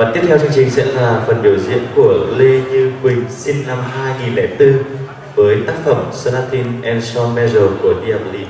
Và tiếp theo chương trình sẽ là phần biểu diễn của Lê Như Quỳnh sinh năm 2004 với tác phẩm Sonatin en Sol Major của Diablo.